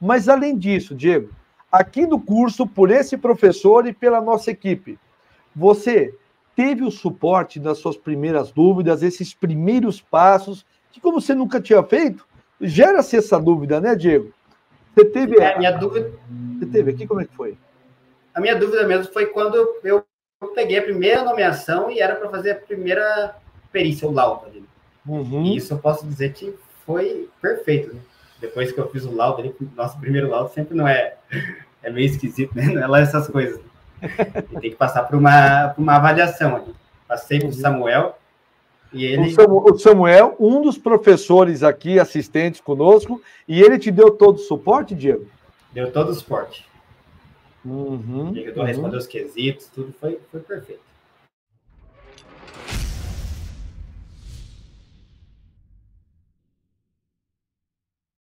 Mas além disso, Diego, aqui no curso, por esse professor e pela nossa equipe, você teve o suporte das suas primeiras dúvidas, esses primeiros passos, que como você nunca tinha feito, gera-se essa dúvida, né, Diego? Você teve. É, a minha dúvida. Você teve aqui, como é que foi? A minha dúvida mesmo foi quando eu, eu peguei a primeira nomeação e era para fazer a primeira perícia, o laudo ali. Uhum. E isso eu posso dizer que foi perfeito. Né? Depois que eu fiz o laudo ali, nosso primeiro laudo sempre não é. É meio esquisito, né? Não é lá essas coisas. E tem que passar por uma, por uma avaliação ali. Passei para o Samuel, e ele... O Samuel, um dos professores aqui, assistentes conosco, e ele te deu todo o suporte, Diego? Deu todo o suporte. Uhum, ele uhum. respondeu os quesitos, tudo foi, foi perfeito.